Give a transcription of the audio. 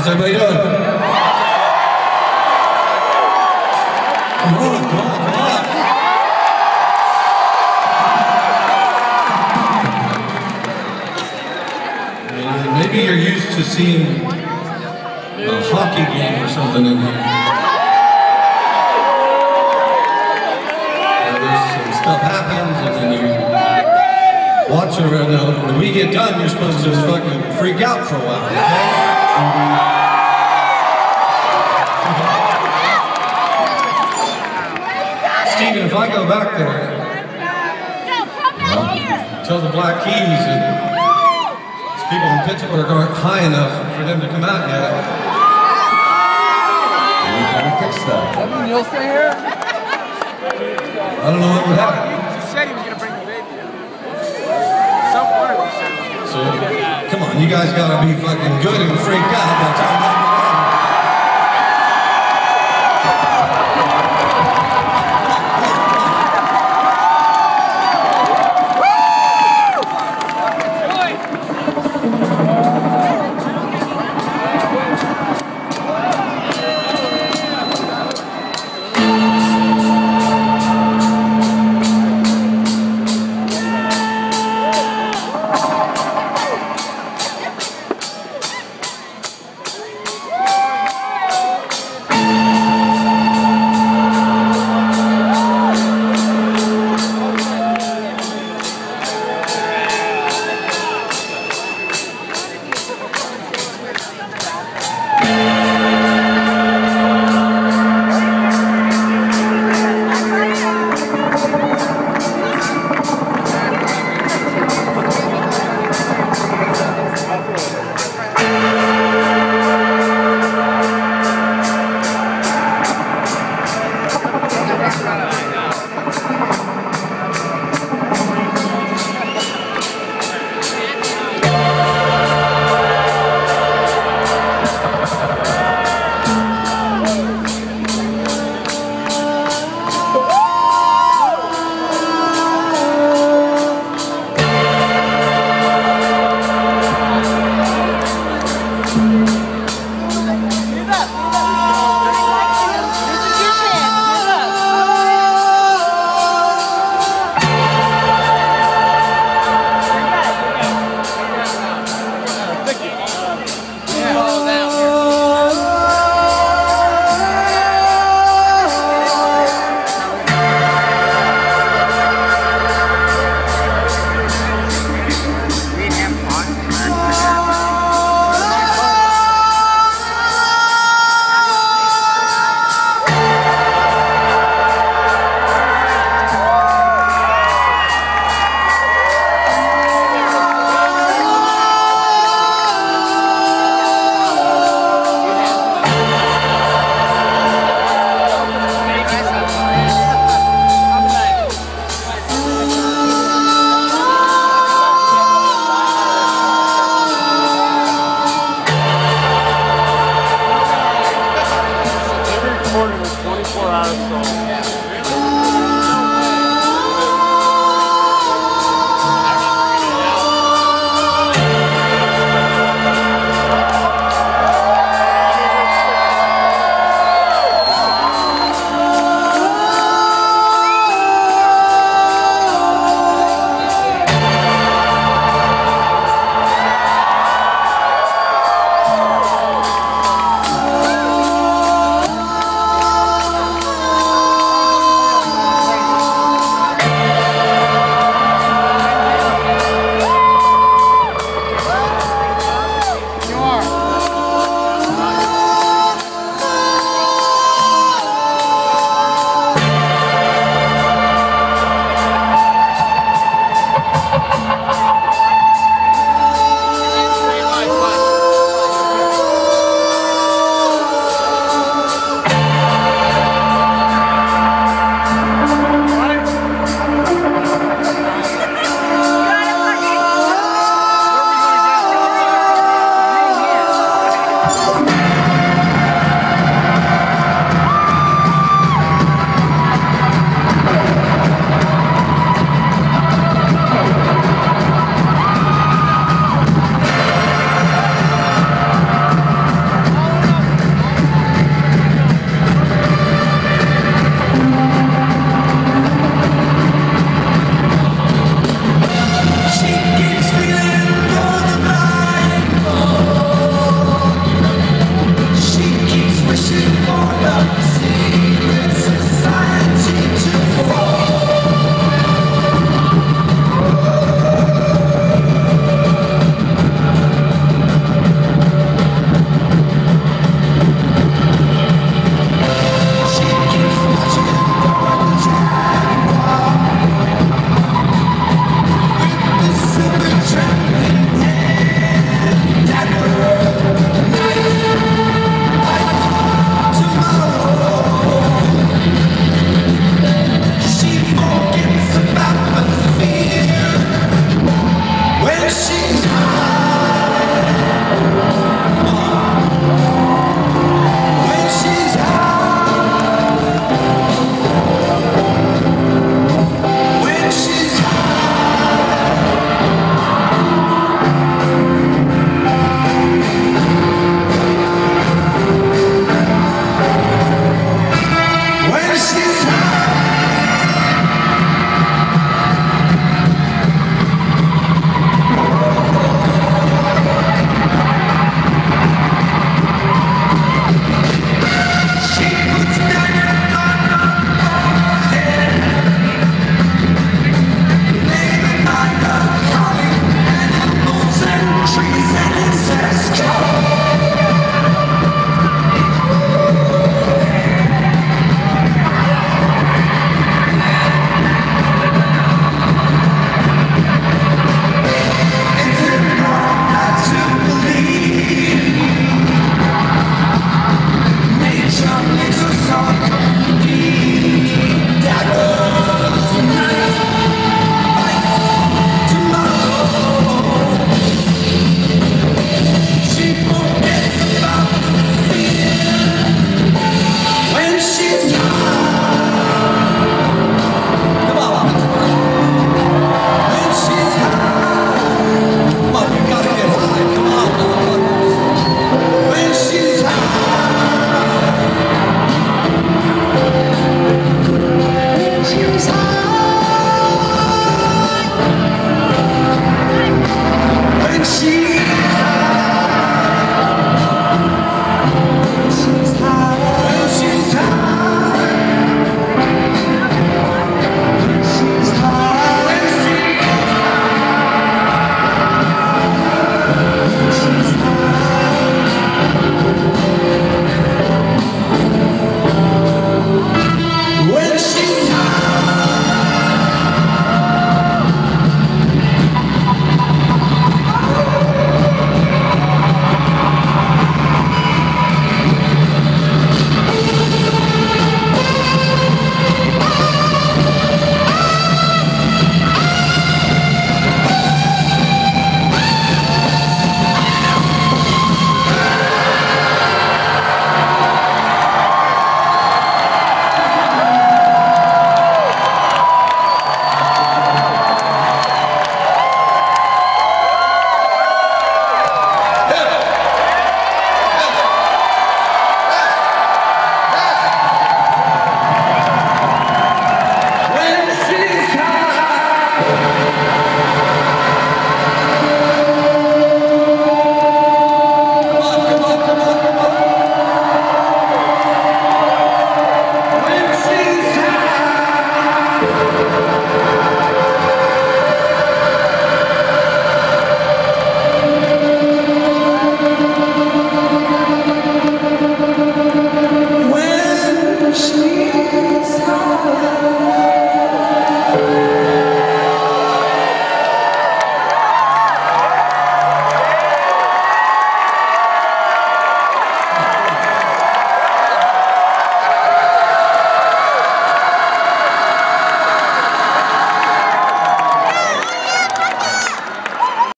How's everybody doing? Come on, come on, come on. Maybe you're used to seeing a hockey game or something in here. Uh, There's some stuff happens and then you watch it and uh, when we get done, you're supposed to just fucking freak out for a while, okay? Steven, if I go back there, tell the Black Keys and these people in Pittsburgh aren't high enough for them to come out yet. We gotta fix that. I mean, you'll stay here? I don't know what would happen. He said he was gonna bring the baby. Some point he said. So, come on, you guys gotta be fucking good and freaked out time I